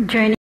joining